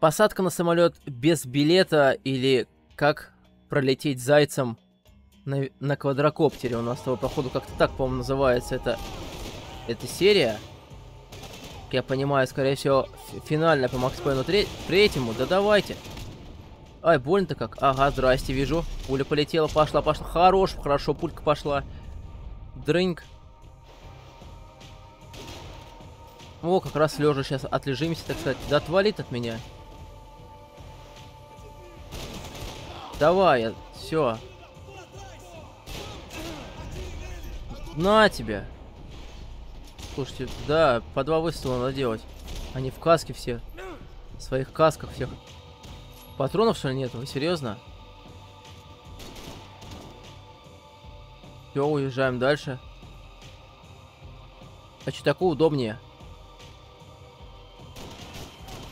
Посадка на самолет без билета или как пролететь зайцем на, на квадрокоптере. У нас того, походу, как-то так, по-моему, называется это, эта серия. Я понимаю, скорее всего, финальная по Макс Пейну третьему. Да давайте. Ай, больно-то как. Ага, здрасте, вижу. Пуля полетела, пошла, пошла. Хорош, хорошо, пулька пошла. Дрынк. О, как раз лежа сейчас отлежимся, так сказать. Да отвалит от меня. Давай, все. На тебе. Слушайте, да, по два выстрела надо делать. Они в каске все. В своих касках всех. Патронов, что ли, нет? Вы серьезно? Все, уезжаем дальше. А что такое удобнее?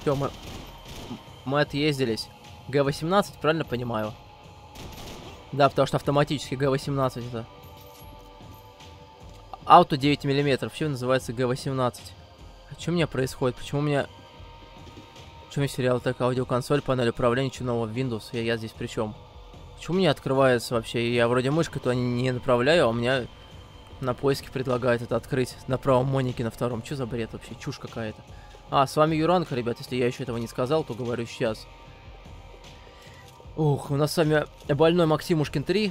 Все, мы... Мы отъездились. Г-18, правильно понимаю? Да, потому что автоматически Г-18 это... Ауто 9 миллиметров. Почему называется Г-18? А что у меня происходит? Почему у меня... Почему я сериал так аудиоконсоль, панель управления, что нового Windows? Я, я здесь при чем? Почему мне открывается вообще? Я вроде мышкой то не направляю, а у меня на поиске предлагает это открыть на правом монике на втором. Что за бред вообще? Чушь какая-то. А, с вами Юранка, ребят. Если я еще этого не сказал, то говорю сейчас. Ух, у нас с вами больной Максимушкин 3.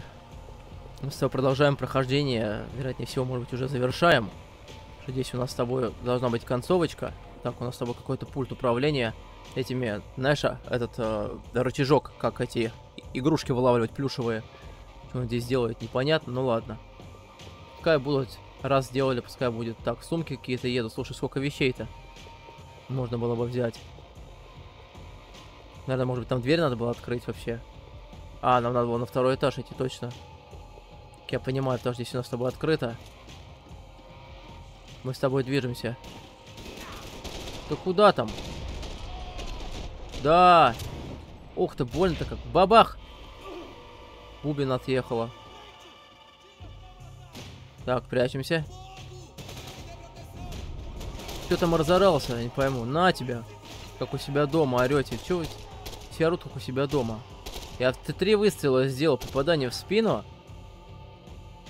Мы с тобой продолжаем прохождение. Вероятнее всего, может быть, уже завершаем. Здесь у нас с тобой должна быть концовочка. Так, у нас с тобой какой-то пульт управления этими, знаешь, а, этот э, рычажок, как эти игрушки вылавливать плюшевые. Что он здесь делает, непонятно, ну ладно. Пускай будут, раз сделали, пускай будет. Так, сумки какие-то едут. Слушай, сколько вещей-то можно было бы взять. Наверное, может быть, там дверь надо было открыть вообще. А, нам надо было на второй этаж идти, точно. Как я понимаю, потому что здесь у нас с тобой открыто. Мы с тобой движемся. Ты куда там? Да! Ух ты, больно-то как. Бабах! Бубин отъехала. Так, прячемся. Кто там разорался, я не пойму. На тебя. Как у себя дома орете. Чего орут, как у себя дома? Я три выстрела сделал попадание в спину.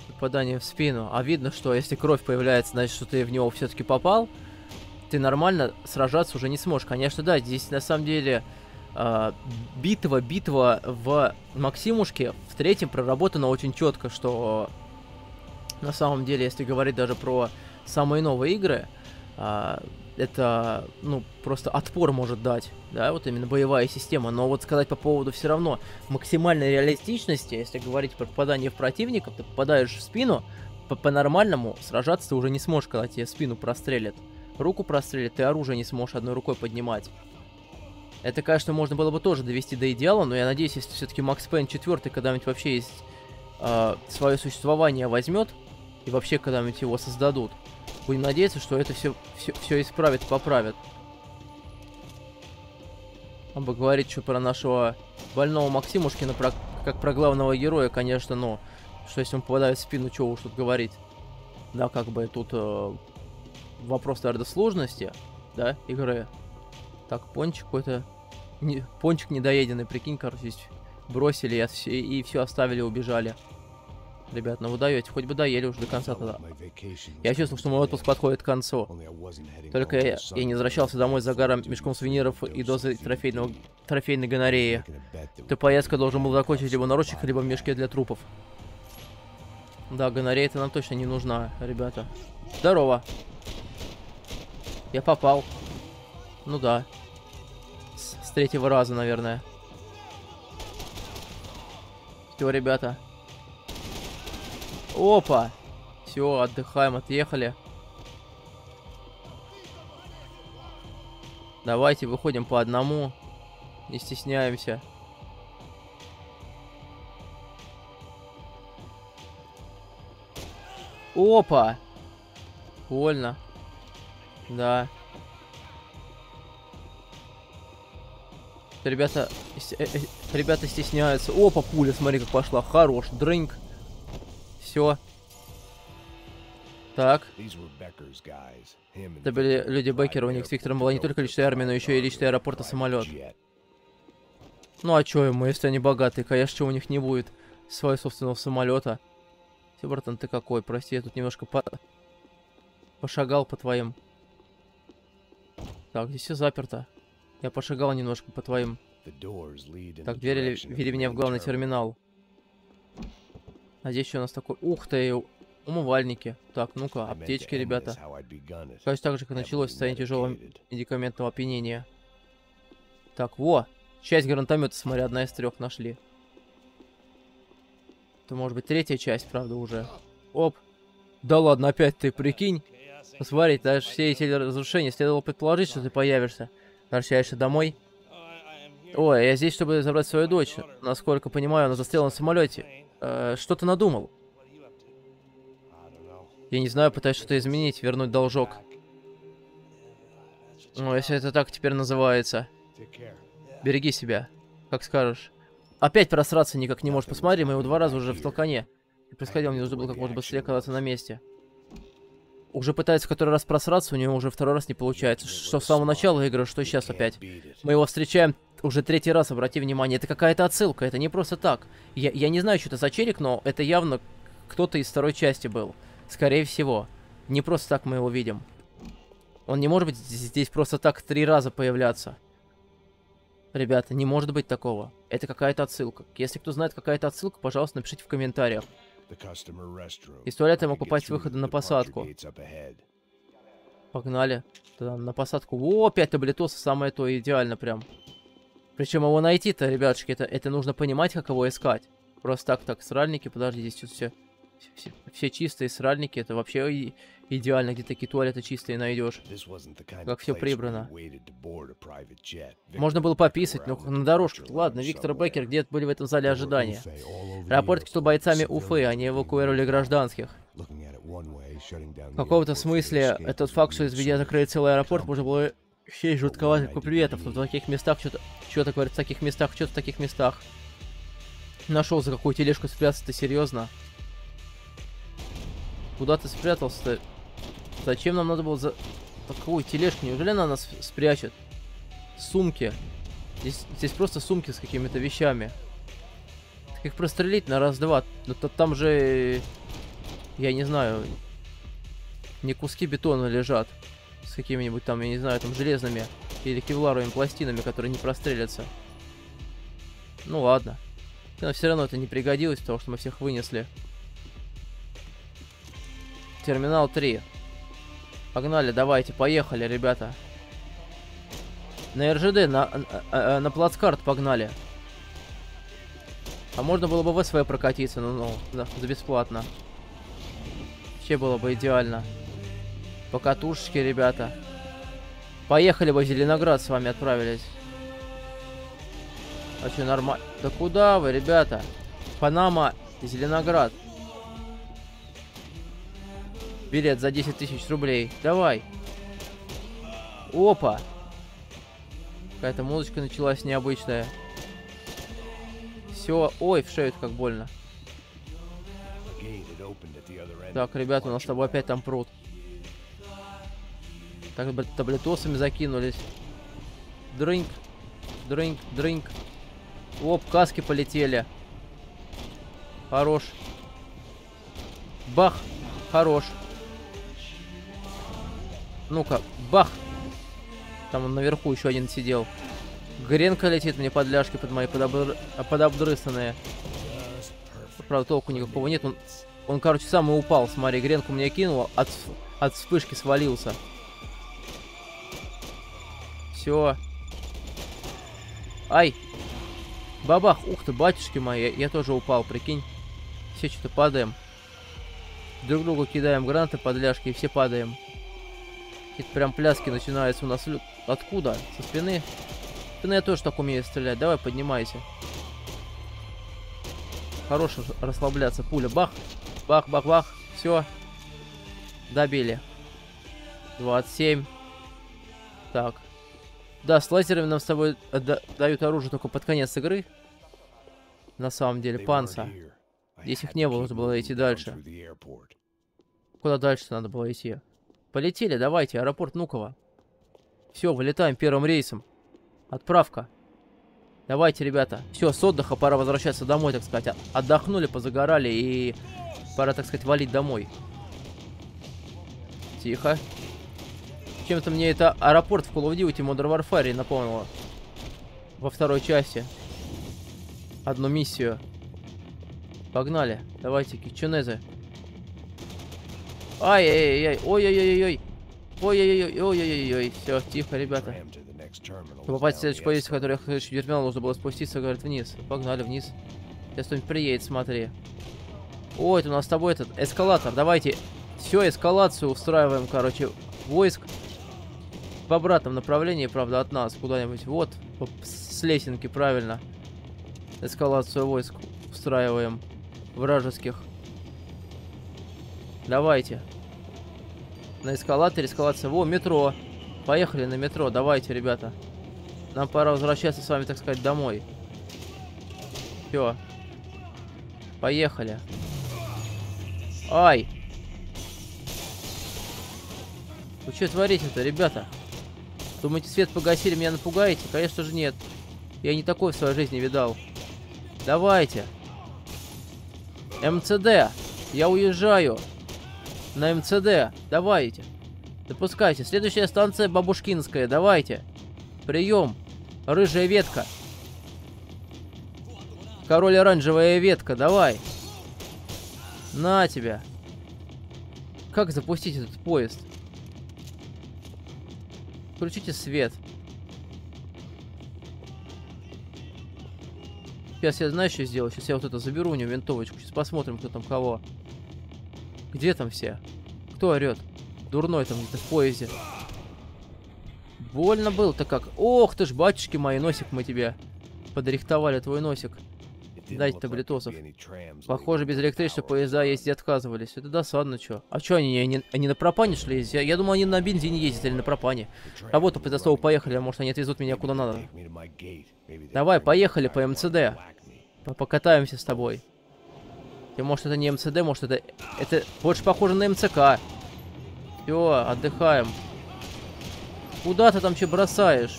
Попадание в спину. А видно, что если кровь появляется, значит, что ты в него все-таки попал. Ты нормально сражаться уже не сможешь. Конечно, да, здесь на самом деле э, битва, битва в Максимушке в третьем проработана очень четко, что на самом деле, если говорить даже про самые новые игры, а, это, ну, просто отпор может дать, да, вот именно боевая система. Но вот сказать по поводу все равно максимальной реалистичности, если говорить про попадание в противника, ты попадаешь в спину, по-нормальному сражаться ты уже не сможешь, когда тебе спину прострелят. Руку прострелят, ты оружие не сможешь одной рукой поднимать. Это, конечно, можно было бы тоже довести до идеала, но я надеюсь, если все-таки Макс Пейн 4 когда-нибудь вообще есть э, свое существование возьмет, и вообще когда-нибудь его создадут, Будем надеяться, что это все, все, все исправит, поправит. Он бы говорить, что про нашего больного Максимушкина, про, как про главного героя, конечно, но что если он попадает в спину, что уж тут говорить. Да, как бы тут э, вопрос, наверное, сложности, да, игры. Так, пончик какой-то... Не, пончик недоеденный, прикинь, короче, бросили и, и все оставили, убежали. Ребят, ну вы даете, хоть бы доели уже до конца тогда. Я чувствовал, что мой отпуск подходит к концу. Только я, я не возвращался домой с загаром, мешком сувениров и дозой трофейного, трофейной гонореи. Ты поездка должен был закончить либо на ручках, либо в мешке для трупов. Да, гонорея-то нам точно не нужна, ребята. Здорово. Я попал. Ну да. С, с третьего раза, наверное. Все, ребята. Опа! Все, отдыхаем, отъехали. Давайте выходим по одному. Не стесняемся. Опа! Больно. Да. Ребята, э, э, ребята стесняются. Опа, пуля, смотри, как пошла. Хорош. Дрынк все. Так. Это были люди Беккера, у них с Виктором была не только личная армия, но еще и личный аэропорт и самолет. Ну а чё ему, если они богатые, конечно, у них не будет своего собственного самолета. Братан, ты какой? Прости, я тут немножко по... пошагал по твоим. Так, здесь все заперто. Я пошагал немножко по твоим. Так, двери вели меня в главный терминал. А здесь что у нас такой? Ух ты, умывальники. Так, ну-ка, аптечки, ребята. Кажется, так же, как началось состояние тяжелого медикаментного опьянения. Так, во! Часть гранатомета, смотри, одна из трех нашли. Это может быть третья часть, правда, уже. Оп. Да ладно, опять ты, прикинь. Посмотри, даже все эти разрушения, следовало предположить, что ты появишься. Возвращаешься домой. Ой, я здесь, чтобы забрать свою дочь. Насколько понимаю, она застряла на самолете. Э, что ты надумал? Я не знаю, пытаюсь что-то изменить, вернуть должок. Ну, если это так теперь называется. Береги себя. Как скажешь. Опять просраться никак не можешь. Посмотри, мы его два раза уже в толкане. И происходило, мне нужно было как можно быстрее оказаться на месте. Уже пытается в который раз просраться, у него уже второй раз не получается. Что с самого начала игры, что сейчас опять. Мы его встречаем уже третий раз, обрати внимание. Это какая-то отсылка, это не просто так. Я, я не знаю, что это за челик, но это явно кто-то из второй части был. Скорее всего. Не просто так мы его видим. Он не может быть здесь просто так три раза появляться. Ребята, не может быть такого. Это какая-то отсылка. Если кто знает какая-то отсылка, пожалуйста, напишите в комментариях. Из туалета мог попасть выхода на посадку. Погнали. Туда, на посадку. О, 5 таблетоса, самое то, идеально прям. Причем его найти-то, ребятушки, это, это нужно понимать, как его искать. Просто так, так, сральники, подожди, здесь тут все, все, все чистые сральники, это вообще и- идеально, где такие туалеты чистые найдешь. Как where прибрано. Можно было пописать, но around на дорожку. Ладно, Виктор. Беккер где-то были в этом зале ожидания. Кишел airport, бойцами Уфы, они эвакуировали гражданских. В каком-то смысле этот факт, что из меня закрыли целый аэропорт, можно было счесть жутковатым куплетов, но в таких местах что-то... Что-то говорит, в таких местах, что-то в таких местах. Нашел за какую тележку спрятаться, ты серьезно? Куда ты спрятался-то? Зачем нам надо было за... Какую тележку? Неужели она нас спрячет? Сумки. Здесь, здесь просто сумки с какими-то вещами. Так их прострелить на раз-два. Но то- там же... Я не знаю. Не куски бетона лежат. С какими-нибудь там, я не знаю, там железными или кевларовыми пластинами, которые не прострелятся. Ну ладно. Но все равно это не пригодилось, потому что мы всех вынесли. Терминал 3. Погнали, давайте, поехали, ребята. На РЖД, на, на, э, на плацкарт погнали. А можно было бы в СВ прокатиться, ну, ну, за, за бесплатно. Вообще было бы идеально. Покатушечки, ребята. Поехали бы в Зеленоград с вами отправились. А что, нормально? Да куда вы, ребята? Панама, Зеленоград. Билет за 10 тысяч рублей. Давай. Опа. Какая-то музычка началась необычная. Все. Ой, в шею как больно. Так, ребята, у нас с тобой опять там пруд. Так, б- таблетосами закинулись. Дрынк, дрынк, дрынк. Оп, каски полетели. Хорош. Бах. Хорош. Ну-ка, бах. Там он наверху еще один сидел. Гренка летит мне под ляжки, под мои подобр... подобдрысанные. Правда, толку никакого нет. Он, он, короче, сам и упал. Смотри, гренку мне кинул, от, от вспышки свалился. Все. Ай! Бабах! Ух ты, батюшки мои, я, я тоже упал, прикинь. Все что-то падаем. Друг другу кидаем гранаты под ляжки и все падаем. Какие-то прям пляски начинаются у нас. Откуда? Со спины? Спины я тоже так умею стрелять. Давай, поднимайся. Хорош расслабляться. Пуля. Бах. Бах, бах, бах. Все. Добили. 27. Так. Да, с лазерами нам с тобой э, да- дают оружие только под конец игры. На самом деле, панца. Здесь их не было, нужно было идти дальше. Куда дальше надо было идти? Полетели, давайте, аэропорт Нуково. Все, вылетаем первым рейсом. Отправка. Давайте, ребята. Все, с отдыха пора возвращаться домой, так сказать. Отдохнули, позагорали и пора, так сказать, валить домой. Тихо. Чем-то мне это аэропорт в Call of Duty Modern Warfare напомнило. Во второй части. Одну миссию. Погнали. Давайте, кичунезы. Ай-яй-яй-яй. Ой-ой-ой-ой. Ой-ой-ой-ой-ой-ой. Все, тихо, ребята. Чтобы попасть в следующий поезд, который я хочу терминал, нужно было спуститься, говорит, вниз. Погнали вниз. Сейчас кто-нибудь приедет, смотри. Ой, это у нас с тобой этот эскалатор. Давайте все, эскалацию устраиваем, короче, войск. В обратном направлении, правда, от нас куда-нибудь. Вот, с лесенки, правильно. Эскалацию войск устраиваем. Вражеских. Давайте. На эскалаторе, эскалация. Во, метро. Поехали на метро, давайте, ребята. Нам пора возвращаться с вами, так сказать, домой. Все. Поехали. Ай! Вы что творите-то, ребята? Думаете, свет погасили, меня напугаете? Конечно же нет. Я не такой в своей жизни видал. Давайте. МЦД. Я уезжаю. На МЦД. Давайте. Допускайте. Следующая станция Бабушкинская. Давайте. Прием. Рыжая ветка. Король оранжевая ветка. Давай. На тебя. Как запустить этот поезд? Включите свет. Сейчас я знаю, что сделаю. Сейчас я вот это заберу у него винтовочку. Сейчас посмотрим, кто там кого. Где там все? Кто орет? Дурной там где-то в поезде. Больно было-то как. Ох ты ж, батюшки мои, носик мы тебе подрихтовали, твой носик. Like таблетосов. Похоже, без электричества поезда ездить отказывались. Это досадно, чё. А чё они, они, они на пропане шли? Я, я думал, они на бензине ездят или на пропане. Произошло, running. поехали, а может они отвезут меня куда надо. Давай, поехали по МЦД. Покатаемся с тобой. И может это не МЦД, может это... Это больше похоже на МЦК. Все, отдыхаем. Куда ты там что бросаешь?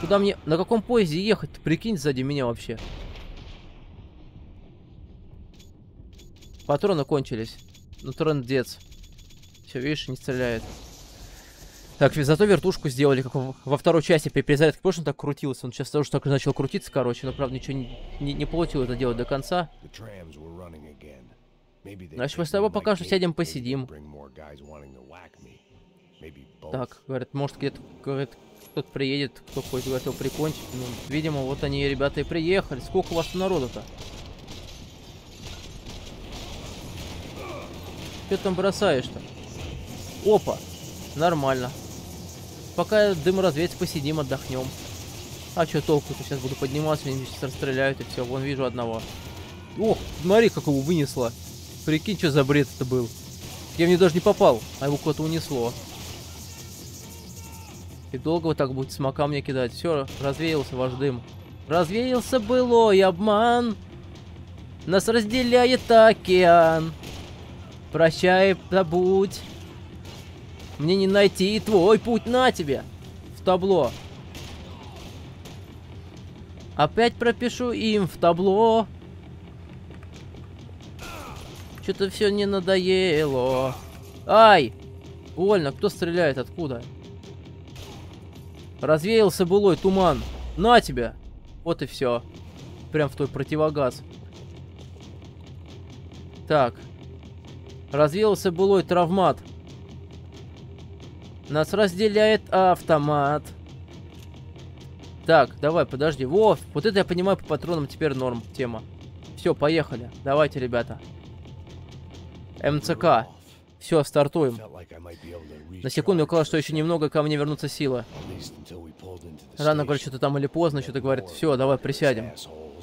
Куда мне... На каком поезде ехать? Ты прикинь сзади меня вообще. Патроны кончились. Ну, трендец. Все, видишь, не стреляет. Так, зато вертушку сделали, как во второй части при перезарядке. Помнишь, он так крутился? Он сейчас тоже так начал крутиться, короче, но, правда, ничего не, не, не получилось это делать до конца. Значит, мы с тобой пока что сядем посидим. Так, говорят, может, где-то, говорит, кто-то приедет, кто говорит, его прикончить. Ну, видимо, вот они, ребята, и приехали. Сколько у вас народу-то? Что там бросаешь-то? Опа! Нормально. Пока дым развеется, посидим, отдохнем. А что толку-то? Сейчас буду подниматься, они сейчас расстреляют, и все. Вон вижу одного. Ох, смотри, как его вынесло. Прикинь, что за бред это был. Я в него даже не попал, а его куда-то унесло. И долго вы так будете смока мне кидать? Все, развеялся ваш дым. Развеялся былой обман. Нас разделяет океан. Прощай, забудь. Мне не найти твой путь на тебе. В табло. Опять пропишу им в табло. Что-то все не надоело. Ай! Больно, кто стреляет? Откуда? Развеялся былой туман. На тебя! Вот и все. Прям в твой противогаз. Так. Развеялся былой травмат. Нас разделяет автомат. Так, давай, подожди. Во, вот это я понимаю по патронам теперь норм тема. Все, поехали. Давайте, ребята. МЦК. Все, стартуем. На секунду recharge казалось, что еще немного ко мне вернутся силы. Рано говорит, что-то там или поздно, что-то говорит, все, давай присядем.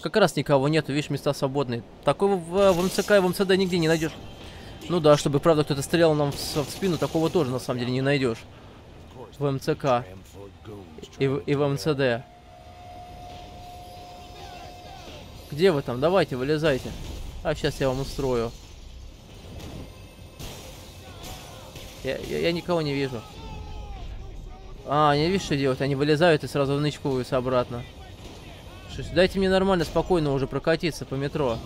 Как раз никого нету, видишь, места свободные. Такого в, в МЦК и в МЦД нигде не найдешь. Ну да, чтобы правда кто-то стрелял нам в, в спину, такого тоже на самом деле не найдешь. В МЦК и, и в. МЦД. Где вы там? Давайте, вылезайте. А сейчас я вам устрою. Я, я, я никого не вижу. А, не видишь, что делать? Они вылезают и сразу внычкуются обратно. Что, дайте мне нормально, спокойно уже прокатиться по метро.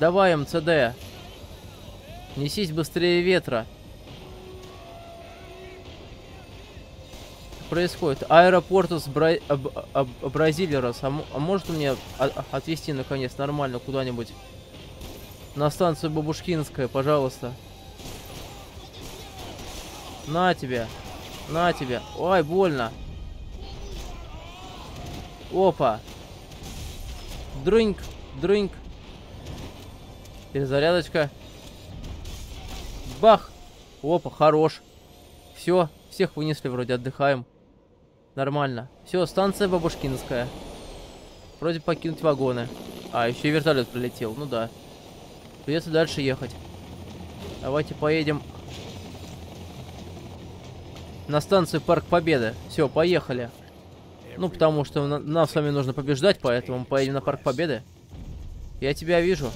Давай, МЦД. Несись быстрее ветра. происходит? Аэропортус Бра... Аб... Аб... Бразилерос. А, а может мне отвезти наконец нормально куда-нибудь? На станцию Бабушкинская, пожалуйста. На тебя. На тебя. Ой, больно. Опа. Дрыньк. Дрыньк. Перезарядочка. Бах. Опа, хорош. Все, всех вынесли вроде, отдыхаем. Нормально. Все, станция Бабушкинская. Вроде покинуть вагоны. А, еще и вертолет прилетел. Ну да. Придется дальше ехать. Давайте поедем на станцию Парк Победы. Все, поехали. Ну, потому что на нам с вами нужно побеждать, поэтому мы поедем на Парк Победы. Я тебя вижу.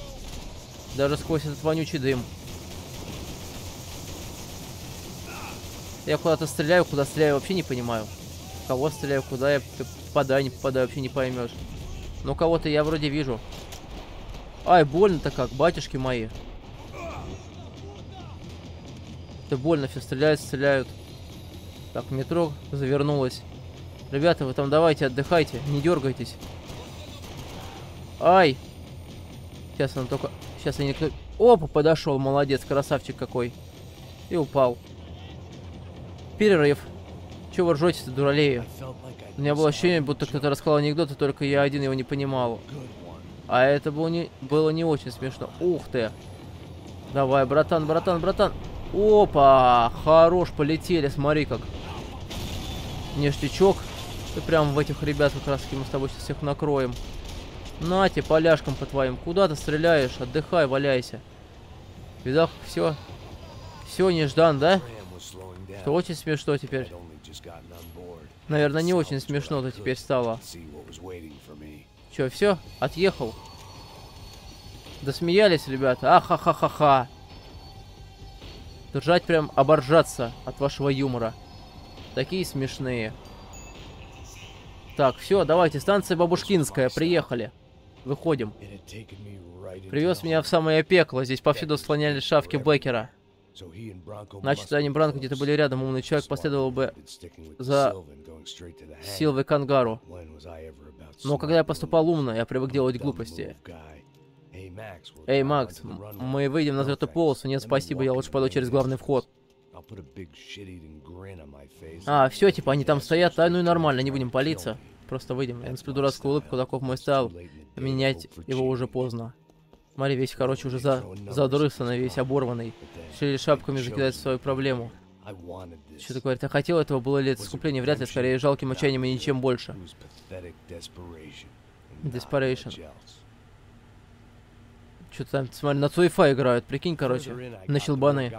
Даже сквозь этот вонючий дым. Я куда-то стреляю, куда стреляю, вообще не понимаю. Кого стреляю, куда я попадаю, не попадаю, вообще не поймешь. Но кого-то я вроде вижу. Ай, больно-то как, батюшки мои. Это больно, все стреляют, стреляют. Так, метро завернулось. Ребята, вы там давайте отдыхайте, не дергайтесь. Ай! Сейчас он только... Сейчас я никто... Опа, подошел, молодец, красавчик какой. И упал. Перерыв. Чего вы ржете-то, дуралею? У меня было ощущение, будто кто-то рассказал анекдот, и только я один его не понимал. А это было не, было не очень смешно. Ух ты. Давай, братан, братан, братан. Опа, хорош, полетели, смотри как. Ништячок. И прям в этих ребят как раз мы с тобой сейчас всех накроем. Нате, поляшкам по твоим. Куда ты стреляешь? Отдыхай, валяйся. Видах, все. Все, неждан, да? Что очень смешно теперь. Наверное, не очень смешно-то теперь стало. Че, все? Отъехал? Досмеялись, ребята? Ахахахаха. Держать прям оборжаться от вашего юмора. Такие смешные. Так, все, давайте, станция Бабушкинская, приехали. Выходим. Привез меня в самое пекло, здесь повсюду слонялись шавки Беккера. Значит, они Бранко где-то были рядом, умный человек последовал бы за Силвой Кангару. Но когда я поступал умно, я привык делать глупости. Эй, Макс, мы выйдем на взлетную полосу. Нет, спасибо, я лучше пойду через главный вход. А, все, типа, они там стоят, а ну и нормально, не будем палиться. Просто выйдем. Я насплю дурацкую улыбку, таков мой стал. Менять его уже поздно. Смотри, весь, короче, уже за, задрысанный, весь оборванный. Шили шапками закидать свою проблему. Что-то говорит, я хотел этого, было ли это искупление? Вряд ли, скорее жалким отчаянием и ничем больше. Desperation. Что-то там, смотри, на Цуэфа играют, прикинь, короче, на щелбаны.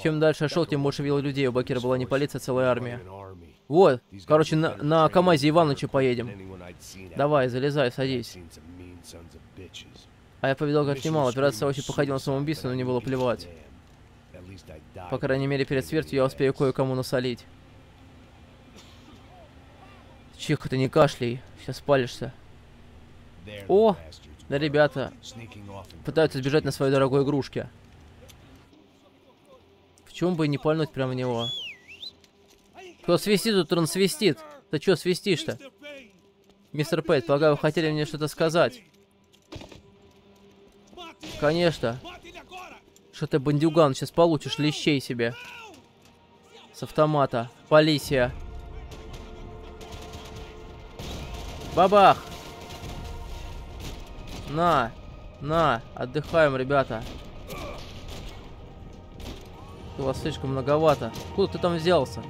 Чем дальше я шел, тем больше видел людей. У Бакера была не полиция, а целая армия. Вот, короче, на, на КамАЗе Иваныча поедем. Давай, залезай, садись. А я повидал как немало. Операция очень походила на самоубийство, но не было плевать. По крайней мере, перед смертью я успею кое-кому насолить. Чиха, ты не кашляй, сейчас спалишься. О, да ребята пытаются сбежать на своей дорогой игрушке. В чем бы не пальнуть прямо в него? Кто свистит, тут он свистит. Ты что свистишь-то? Мистер Пейт, полагаю, вы хотели мне что-то сказать. Конечно. Что ты, бандюган, сейчас получишь лещей себе. С автомата. Полиция. Бабах! На! На! Отдыхаем, ребята. У вас слишком многовато. Куда ты там взялся?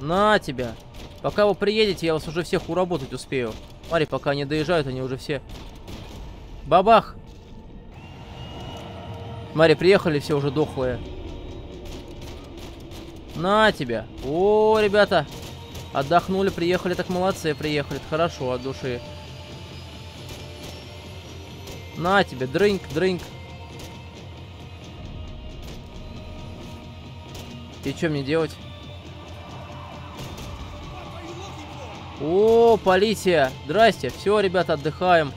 На тебя! Пока вы приедете, я вас уже всех уработать успею. Смотри, пока они доезжают, они уже все... Бабах! Смотри, приехали все уже дохлые. На тебя! О, ребята! Отдохнули, приехали, так молодцы, приехали. Хорошо, от души. На тебе, дрынк, дрынк. И что мне делать? О, полиция! Здрасте! Все, ребята, отдыхаем.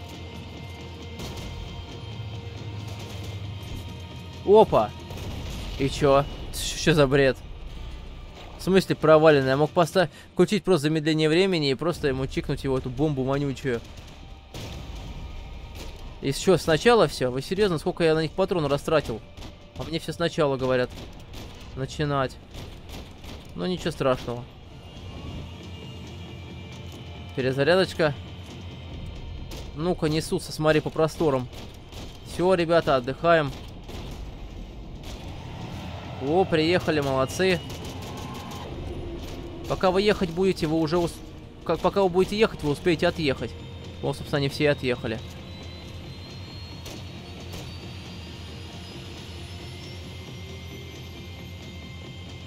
Опа! И чё? Что за бред? В смысле проваленный? Я мог поставить, включить просто замедление времени и просто ему чикнуть его эту бомбу вонючую. И что, сначала все? Вы серьезно? Сколько я на них патронов растратил? А мне все сначала говорят. Начинать. Ну ничего страшного. Перезарядочка. Ну-ка, несутся, смотри, по просторам. Все, ребята, отдыхаем. О, приехали, молодцы. Пока вы ехать будете, вы уже... Ус... Как, пока вы будете ехать, вы успеете отъехать. Вот, собственно, они все отъехали.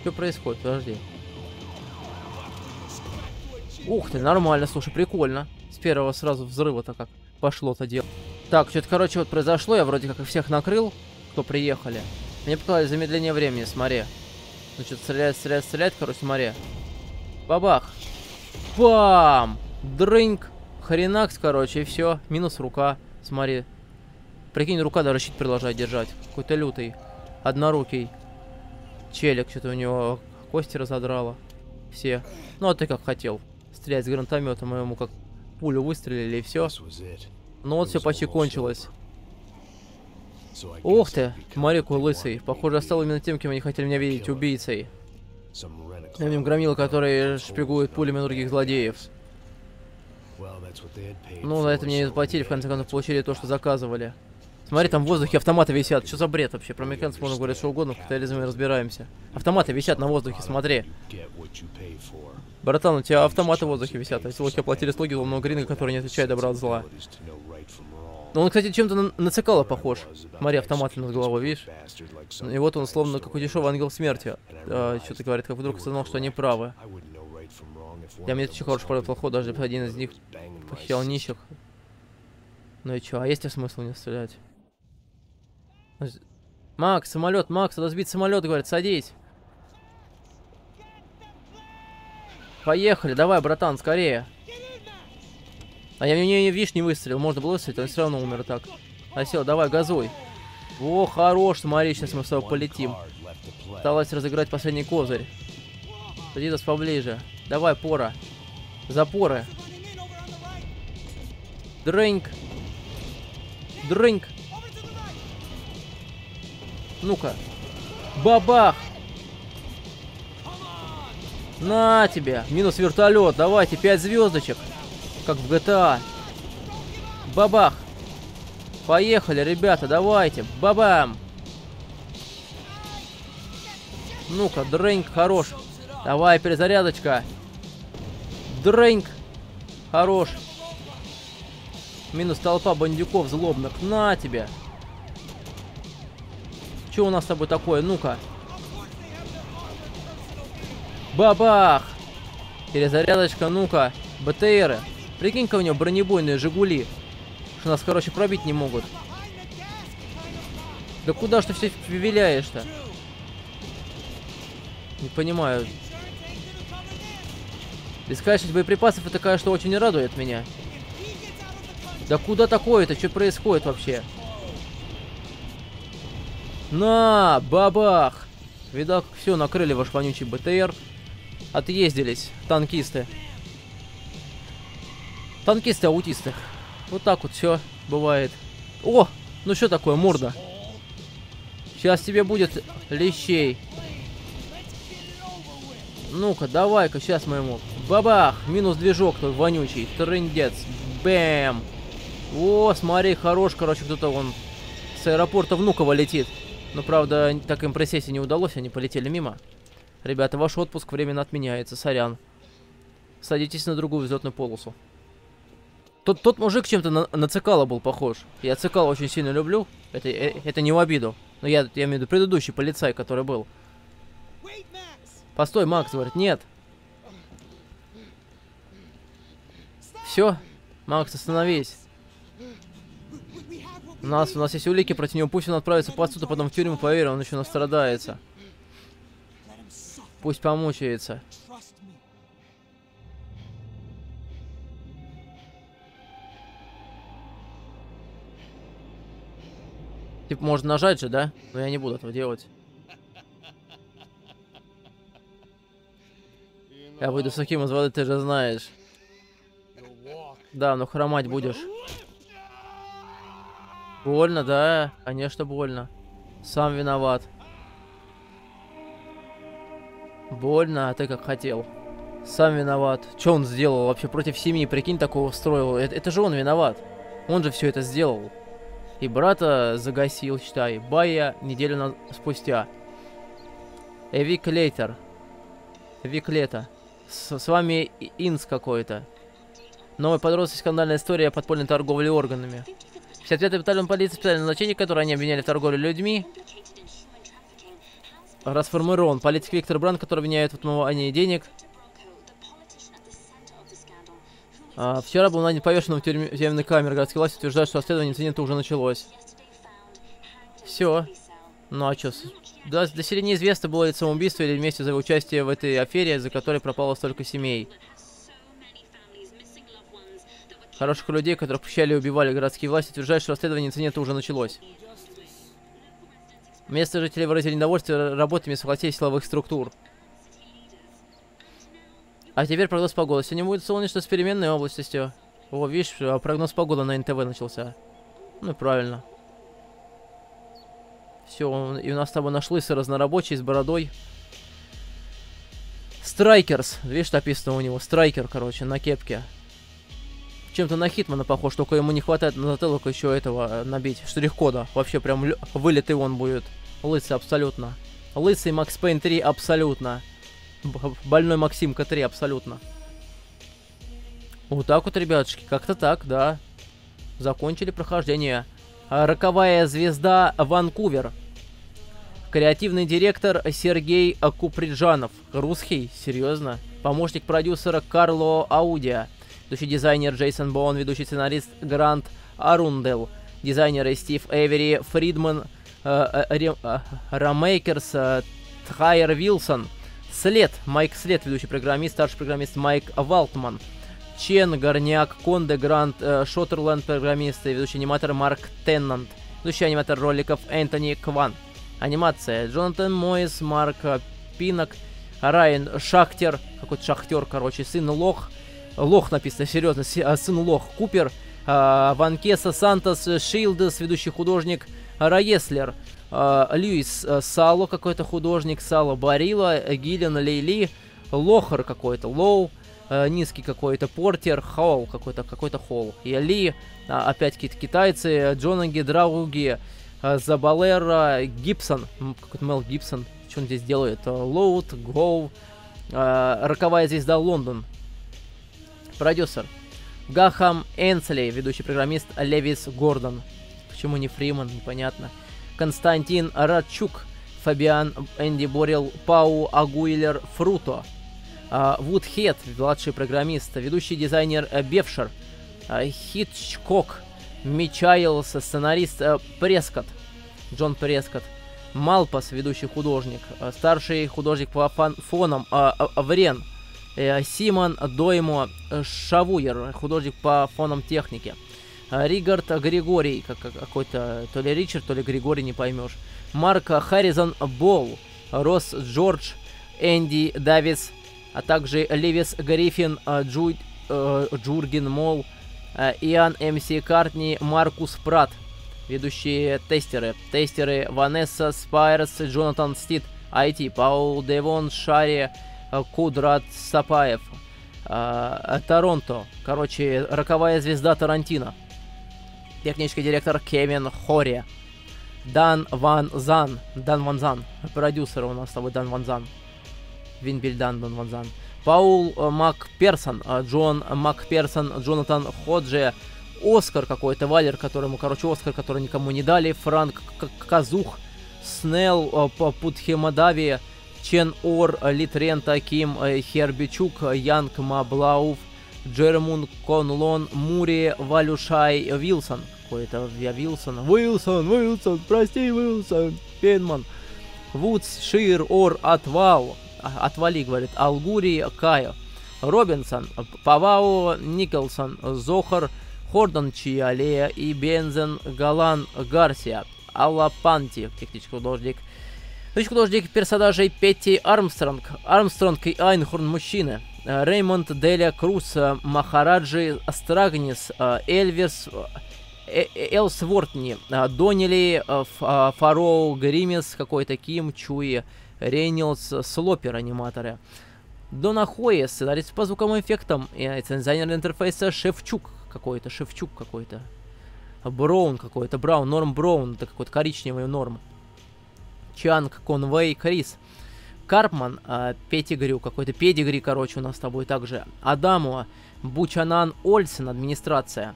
Что происходит? Подожди. Ух ты, нормально, слушай, прикольно. С первого сразу взрыва-то как пошло-то дело. Так, что-то, короче, вот произошло. Я вроде как их всех накрыл, кто приехали. Мне показалось замедление времени, смотри. Ну, что-то стреляет, стреляет, стреляет, короче, смотри. Бабах. Бам! Дрынк. Хренакс, короче, и все. Минус рука. Смотри. Прикинь, рука даже щит продолжает держать. Какой-то лютый. Однорукий. Челик, что-то у него кости разодрало. Все. Ну, а ты как хотел. Стрелять с гранатомета моему, как пулю выстрелили, и все. Ну вот все почти кончилось. Ух ты, какой лысый. Похоже, стал именно тем, кем они хотели меня видеть, убийцей. На нем громила, который шпигует пулями других злодеев. Ну, на это мне не заплатили, в конце концов, получили то, что заказывали. Смотри, там в воздухе автоматы висят. Что за бред вообще? Про американцев можно говорить что угодно, в капитализме разбираемся. Автоматы висят на воздухе, смотри. Братан, у тебя автоматы в воздухе висят. А если вот тебе платили слуги ломного гринга, который не отвечает добра от зла. Ну, он, кстати, чем-то на, на Цикала похож. Смотри, автомат над головой, видишь? И вот он словно какой дешевый ангел смерти. А, Что-то говорит, как вдруг осознал, что они правы. Я мне очень хороший полет плохой, даже один из них похищал нищих. Ну и чё, а есть ли смысл не стрелять? Макс, самолет, Макс, надо сбить самолет, говорит, садись. Поехали, давай, братан, скорее. А я него, видишь, не выстрелил. Можно было выстрелить, он все равно умер так. А все, давай, газуй. О, хорош, смотри, сейчас мы с тобой полетим. Осталось разыграть последний козырь. Сади нас поближе. Давай, пора. Запоры. Дрынк. Дрынк. Ну-ка. Бабах! На тебе! Минус вертолет. Давайте, 5 звездочек. Как в GTA. Бабах! Поехали, ребята, давайте. Бабам! Ну-ка, дрынк хорош. Давай, перезарядочка. Дрынк. Хорош. Минус толпа бандюков злобных. На тебе. Что у нас с тобой такое? Ну-ка. Бабах! Перезарядочка, ну-ка. БТРы. Прикинь-ка у него бронебойные Жигули. Что нас, короче, пробить не могут. Да куда ж ты все виляешь-то? Не понимаю. Бесконечность боеприпасов это, конечно, очень радует меня. Да куда такое-то? Что происходит вообще? На, бабах! Видал, все, накрыли ваш вонючий БТР. Отъездились, танкисты. Танкисты-аутисты. Вот так вот все бывает. О, ну что такое, морда? Сейчас тебе будет лещей. Ну-ка, давай-ка, сейчас моему. Бабах! Минус движок твой вонючий. Трындец. Бэм! О, смотри, хорош, короче, кто-то он с аэропорта Внуково летит. Но, правда, так им присесть не удалось, они полетели мимо. Ребята, ваш отпуск временно отменяется, сорян. Садитесь на другую взлетную полосу. Тот, тот мужик чем-то на, на Цикала был похож. Я Цикала очень сильно люблю. Это, э, это не в обиду. Но я, я имею в виду предыдущий полицай, который был. Постой, Макс, говорит, нет. Все, Макс, остановись. У нас, у нас есть улики против него. Пусть он отправится под суд, а потом в тюрьму, поверь, он еще настрадается. Пусть помучается. Типа, можно нажать же, да? Но я не буду этого делать. Я выйду сухим из воды, ты же знаешь. Да, но хромать будешь. Больно, да? Конечно, больно. Сам виноват. Больно, а ты как хотел. Сам виноват. Что он сделал вообще против семьи? Прикинь, такого устроил. Это, это же он виноват. Он же все это сделал. И брата загасил, считай. Бая неделю на... спустя. Эвик Лейтер. Эвик Лето. С, с вами Инс какой-то. Новая подростковая скандальная история подпольной торговли органами. 55-й батальон полиции специального значения, который они обвиняли в торговле людьми, расформирован. Политик Виктор Бран, который обвиняет в отмывании денег. А, вчера был найден повешенным в тюрьме, тюремной камере. Городские власти утверждают, что расследование инцидента уже началось. Все. Ну а что? До, до сих неизвестно, было ли самоубийство или вместе за участие в этой афере, за которой пропало столько семей. Хороших людей, которых пущали и убивали городские власти, утверждают, что расследование инцидента уже началось. Местные жители выразили недовольство работами согласия силовых структур. А теперь прогноз погоды. Сегодня будет солнечно с переменной областью. О, видишь, а прогноз погоды на НТВ начался. Ну, правильно. Все, и у нас с тобой нашлись разнорабочий с бородой. Страйкерс. Видишь, написано у него. Страйкер, короче, на кепке. Чем-то на Хитмана похож, только ему не хватает на затылок еще этого э, набить. Штрих-кода. Вообще прям вылитый он будет. Лысый абсолютно. Лысый Макс Пейн 3 абсолютно. Больной Максимка 3, абсолютно. Вот так вот, ребятушки, как-то так, да. Закончили прохождение. А, роковая звезда Ванкувер. Креативный директор Сергей Куприджанов. Русский, серьезно. Помощник продюсера Карло Аудиа. Ведущий дизайнер Джейсон Боун, ведущий сценарист Грант Арундел. Дизайнеры Стив Эвери, Фридман, э, э, э, Рамейкерс, э, Тхайер Вилсон. След, Майк След, ведущий программист, старший программист Майк Валтман. Чен, Горняк, Конде, Грант, э, Шоттерленд, программист и ведущий аниматор Марк Теннант. Ведущий аниматор роликов Энтони Кван. Анимация Джонатан Мойс, Марк Пинок, Райан Шахтер, какой-то шахтер, короче, сын Лох. Лох написано, серьезно, э, сын Лох, Купер, э, Ванкеса Сантос, Шилдес, ведущий художник, Раеслер, Льюис uh, Сало какой-то художник, Сало Барила, Гиллен Лейли, Лохар какой-то, Лоу, uh, низкий какой-то, Портер, Холл какой-то, какой-то Холл, и Ли, опять какие-то китайцы, Джонаги, Драуги, Забалера, Гибсон, какой-то Мел Гибсон, что он здесь делает, Лоуд, Гоу, Роковая звезда Лондон, продюсер, Гахам Энсли, ведущий программист Левис Гордон, почему не Фриман, непонятно. Константин Радчук, Фабиан Энди Борил, Пау Агуилер Фруто, Вудхед, младший программист, ведущий дизайнер э, Бевшер, Хитчкок, Мичайлс, сценарист э, Прескот, Джон Прескот, Малпас, ведущий художник, э, старший художник по фонам Врен, Симон Доймо Шавуер, художник по фонам техники. А, Ригард Григорий, как какой-то, то ли Ричард, то ли Григорий, не поймешь. Марк Харризон Болл, Росс Джордж, Энди Давис, а также Левис Гриффин, а, Джу, э, Джургин Мол, э, Иоанн МС Картни, Маркус Прат, ведущие тестеры. Тестеры Ванесса Спайрс, Джонатан Стит, IT, Паул Девон Шари, Кудрат Сапаев, Торонто. Короче, роковая звезда Тарантино технический директор Кевин Хори, Дан Ван Зан, Дан Ван Зан, продюсер у нас с тобой Дан Ван Зан, Винбель Дан Дан Ван Зан, Паул э, Макперсон, э, Джон Макперсон, Джонатан Ходжи, Оскар какой-то, Валер, которому, короче, Оскар, который никому не дали, Франк Казух, Снелл э, Путхемадави, Чен Ор, Литрента, Ким Хербичук, Янг Маблауф, Джермун Конлон, Мури Валюшай Вилсон – какой-то, я Вилсон, Уилсон, Уилсон, прости, Уилсон, Пенман, Вудс, Шир, Ор, Отвал, а, отвали, говорит, Алгури, Кайо, Робинсон, Павао, Николсон, Зохар, Хордон Чиалея и Бензен Галан Гарсия, Алла Панти, технический художник, Точка художник персонажей Петти Армстронг, Армстронг и Айнхорн мужчины, Реймонд Деля Круз, Махараджи Страгнис, Эльвис Элсвортни, Доннели, Фароу Гримис, какой-то Ким, Чуи, Рейнилдс, Слопер, аниматоры. Дона Хоя, сценарист по звуковым эффектам, и дизайнер интерфейса Шевчук какой-то, Шевчук какой-то. Браун какой-то, Браун, Норм Браун, это какой-то коричневый Норм. Чанг, Конвей, Крис. Карпман, э, Петигрю, какой-то Педигри, короче, у нас с тобой также. Адамуа, Бучанан, Ольсен, администрация.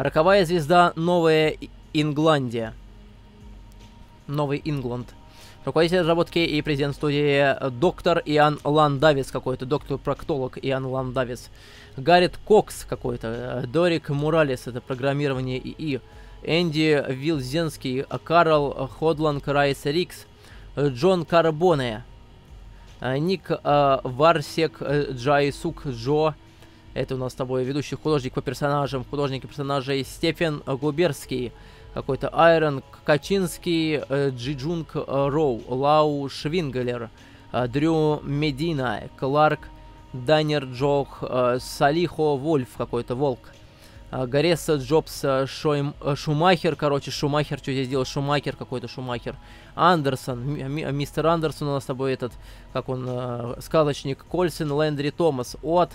Роковая звезда, Новая Ингландия. Новый Ингланд. Руководитель разработки и президент студии доктор Иоанн Ландавис какой-то, доктор-проктолог Иоанн Ландавис. Гаррит Кокс какой-то, Дорик Муралес, это программирование ИИ. Энди Вилзенский, Карл Ходлан Райс Рикс, Джон Карбоне, Ник Варсек Джайсук Джо, это у нас с тобой ведущий художник по персонажам, художник персонажей Стефен Губерский, какой-то Айрон Качинский, Джиджунг Роу, Лау Швингелер, Дрю Медина, Кларк Данер Джок, Салихо Вольф какой-то, Волк, Гареса Джобс, Шойм, Шумахер, короче, Шумахер, что здесь делал, Шумахер какой-то, Шумахер, Андерсон, мистер Андерсон у нас с тобой этот, как он, сказочник, Кольсин, Лэндри Томас, От,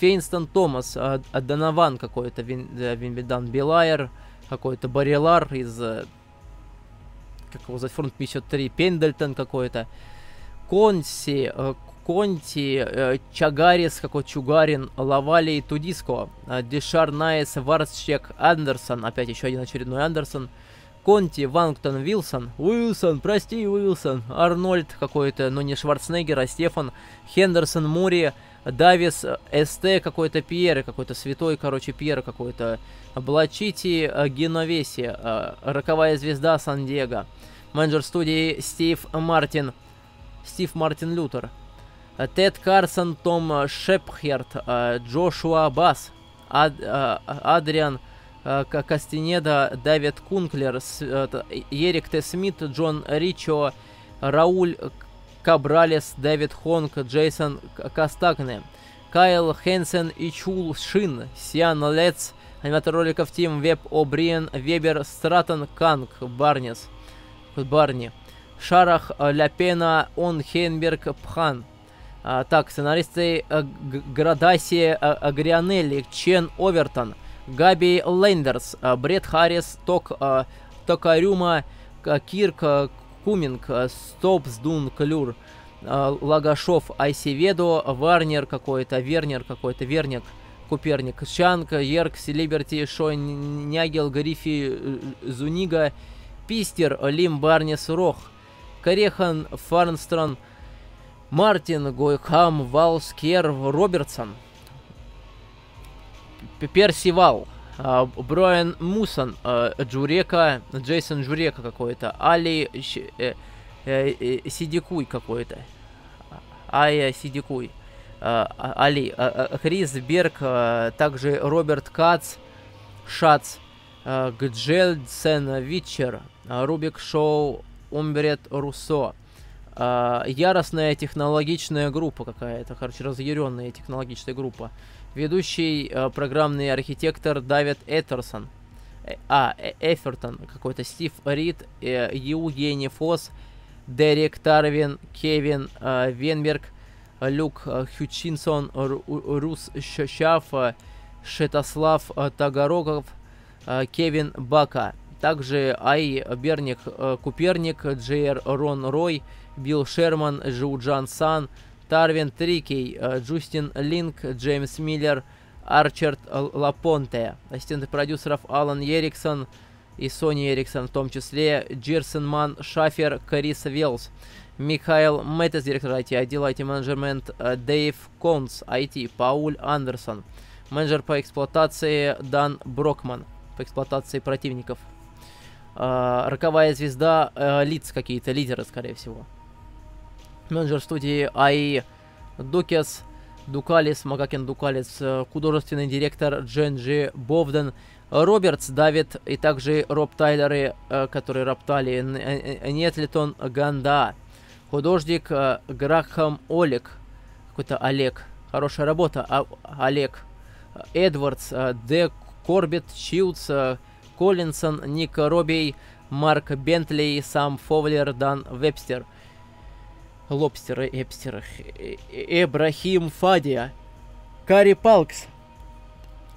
Фейнстон Томас, Донован какой-то, Винбедан Билайер, какой-то Барилар из, как его зовут, фронт 53, Пендельтон какой-то, Конси, Конти, э, Чагарис, какой Чугарин, Лавали, Тудиско, э, Дешар Найс, Варсчек, Андерсон, опять еще один очередной Андерсон, Конти, Вангтон, Вилсон, Уилсон, прости, Уилсон, Арнольд какой-то, но не Шварценеггер, а Стефан, Хендерсон, Мури, Давис, СТ какой-то Пьер, какой-то святой, короче, Пьер какой-то, Блачити, Геновеси, Роковая звезда Сан-Диего, менеджер студии Стив Мартин, Стив Мартин Лютер, Тед Карсон, Том Шепхерт, Джошуа Бас, Ад, Адриан Кастинеда, Давид Кунклер, Ерик Т. Смит, Джон Ричо, Рауль Кабралес, Дэвид Хонг, Джейсон Кастагне, Кайл Хенсен и Чул Шин, Сиан Лец, аниматор роликов Тим Веб О'Бриен, Вебер Стратон Канг, Барнис, Барни, Шарах Ляпена, Он Хейнберг Пхан, а, так, сценаристы а, Градаси а, Агрианелли, Чен Овертон, Габи Лендерс, Бред Харрис, Ток, Токарюма, Кирк, Куминг, Стопсдун, Клюр, а, Лагашов, Айсиведо, Варнер какой-то, Вернер какой-то, Верник, Куперник, Чанг, Еркс, Либерти, Шойнягел, Грифи, Зунига, Пистер, Лим Барнис, Рох, Корехан, Фарнстрон, Мартин, Гойхам, Валскер, Робертсон, Персивал, Брайан Мусон, Джурека, Джейсон Джурека какой-то, Али э, э, Сидикуй какой-то, Ая Сидикуй, Али, Крис Берг, также Роберт Кац, Шац, Гджельдсен Витчер, Рубик Шоу, Умберет Руссо, яростная технологичная группа какая-то, короче, разъяренная технологичная группа. Ведущий uh, программный архитектор Давид Этерсон. Э, а, э Эфертон какой-то, Стив Рид, э, Евгений Фос, Дерек Тарвин, Кевин э, Венберг, Люк э, Хючинсон, Ру, Рус Шаф, Шетослав э, Тагарогов, э, Кевин Бака. Также Ай Берник э, Куперник, Джейр Рон Рой, Билл Шерман, Джан Сан, Тарвин Трикей, Джустин Линк, Джеймс Миллер, Арчард Лапонте, ассистенты продюсеров Алан Ериксон и Сони Эриксон, в том числе Джерсон Ман, Шафер, Кариса Велс, Михаил Мэттес, директор IT, отдел IT-менеджмент, Дэйв Конс, IT, Пауль Андерсон, менеджер по эксплуатации Дан Брокман, по эксплуатации противников. А, роковая звезда, э, лиц какие-то, лидеры, скорее всего. Менеджер студии АИ Дукес, Дукалис, Макакен Дукалис, э, художественный директор Дженджи Бовден, Робертс, Давид и также Роб Тайлеры, э, которые роптали, Нетлитон Ганда, художник э, Грахам Олег, какой-то Олег, хорошая работа, а, Олег, Эдвардс, Д. Корбет, Чилдс, Коллинсон, Ник Робей, Марк Бентли, Сам Фовлер, Дан Вебстер. Лобстер, Эпстер, Эбрахим Фадия, Кари Палкс,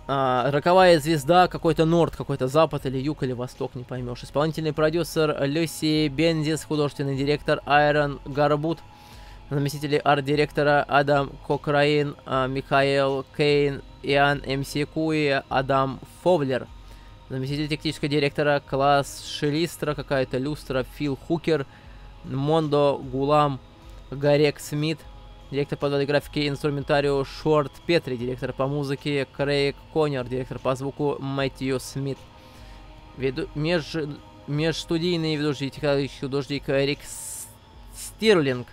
а, роковая звезда, какой-то Норд, какой-то Запад или Юг или Восток, не поймешь. Исполнительный продюсер Люси Бензис, художественный директор Айрон Гарбут, заместители арт-директора Адам Кокраин, а, Михаил Кейн, Иоанн МС Куи, Адам Фовлер – Заместитель технического директора класс Шелистра, какая-то люстра, Фил Хукер, Мондо Гулам, Гарек Смит, директор по графики и инструментарию Шорт Петри, директор по музыке Крейг Коннер, директор по звуку Мэтью Смит. Веду... Меж... Межстудийный ведущий художник Эрик Стирлинг,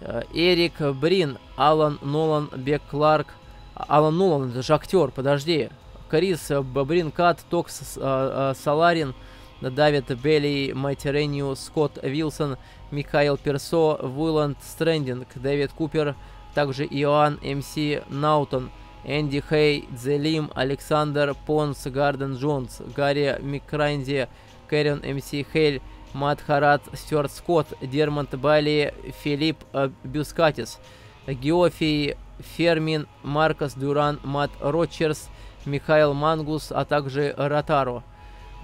э, Эрик Брин, Алан Нолан, Бек Кларк, Алан Нолан, это же актер, подожди, Крис Бабринкат, Токс Саларин, Давид Белли, Майтерению, Скотт Вилсон, Михаил Персо, Вуйланд Стрендинг, Дэвид Купер, также Иоанн МС Наутон, Энди Хей, Дзелим, Александр Понс, Гарден Джонс, Гарри Микрайнди, Кэрен МС Хейль, Мат Харат, Стюарт Скотт, Дермонт Бали, Филипп Бюскатис, Геофий Фермин, Маркос Дюран, Мат Рочерс, Михаил Мангус, а также Ротаро.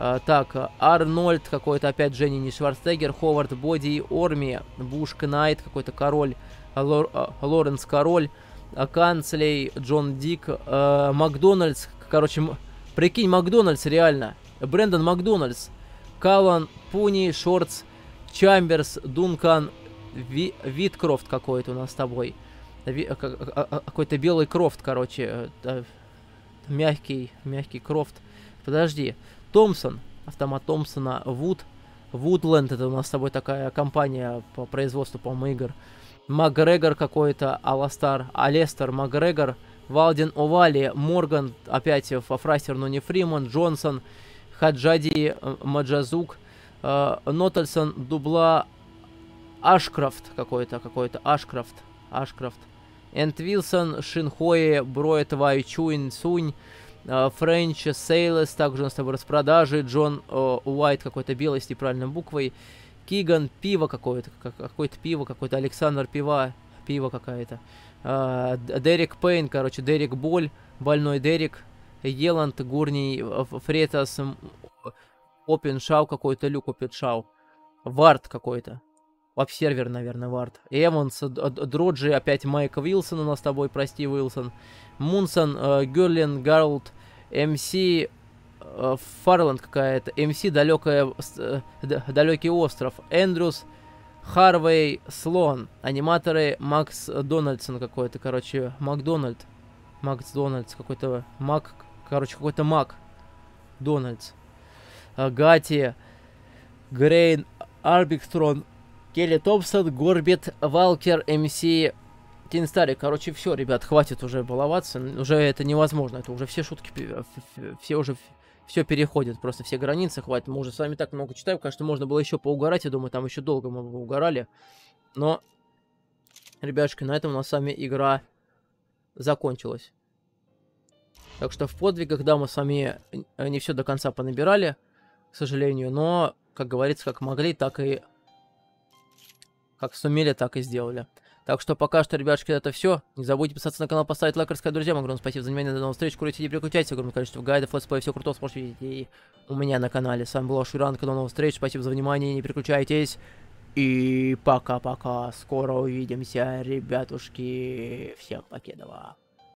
А, так, Арнольд какой-то, опять Женни не Шварценеггер, Ховард Боди, Орми, Буш Кнайт, какой-то король, Лор, а, Лоренс Король, а, Канцлей, Джон Дик, э, Макдональдс, короче, прикинь, Макдональдс реально, Брэндон Макдональдс, Калан, Пуни, Шортс, Чамберс, Дункан, Ви, Виткрофт какой-то у нас с тобой. Какой-то белый крофт, короче, э, мягкий, мягкий Крофт. Подожди. Томпсон, автомат Томпсона, Вуд. Вудленд, это у нас с тобой такая компания по производству, по-моему, игр. Макгрегор какой-то, Аластар, Алестер, Макгрегор, Валдин Овали, Морган, опять Фрастер, но не Фриман, Джонсон, Хаджади, э, Маджазук, э, Дубла, Ашкрафт какой-то, какой-то, Ашкрафт, Ашкрафт. Энд Вилсон, Шинхои, Броет Вай Чуин Сунь, э, Френч, Сейлес, также у нас с тобой распродажи, Джон э, Уайт какой-то белый с неправильной буквой, Киган, пиво какое-то, какое-то пиво, какой-то Александр Пива, пиво какая-то, э, Дерек Пейн, короче, Дерек Боль, Больной Дерек, Еланд, Гурний, Фретас, Опеншау какой-то, Люк Опеншау, Вард какой-то. Обсервер, наверное, Вард. Эванс, Дроджи, опять Майк Уилсон у нас с тобой, прости, Уилсон. Мунсон, э, Герлин, Гарлд, МС, э, Фарланд какая-то, МС, далекая, э, далекий остров, Эндрюс, Харвей, Слон, аниматоры Макс Дональдсон какой-то, короче, Макдональд, Макс Дональдс, какой-то Мак, короче, какой-то Мак Дональдс, Гати, Грейн, Арбикстрон, Келли Томпсон, Горбит, Валкер, МС, Тинстари. Короче, все, ребят, хватит уже баловаться. Уже это невозможно. Это уже все шутки, все уже все переходит, просто все границы хватит. Мы уже с вами так много читаем, конечно, можно было еще поугарать, я думаю, там еще долго мы бы угорали. Но, ребятушки, на этом у нас с вами игра закончилась. Так что в подвигах, да, мы с вами не все до конца понабирали, к сожалению, но, как говорится, как могли, так и как сумели, так и сделали. Так что пока что, ребятушки, это все. Не забудьте подписаться на канал, поставить лайк, рассказать друзьям. Огромное спасибо за внимание, до новых встреч. Курите, не переключайтесь. Огромное количество гайдов, летсплей, все крутое сможете видеть и у меня на канале. С вами был Шуран, до новых встреч. Спасибо за внимание, не переключайтесь. И пока-пока. Скоро увидимся, ребятушки. Всех покедова.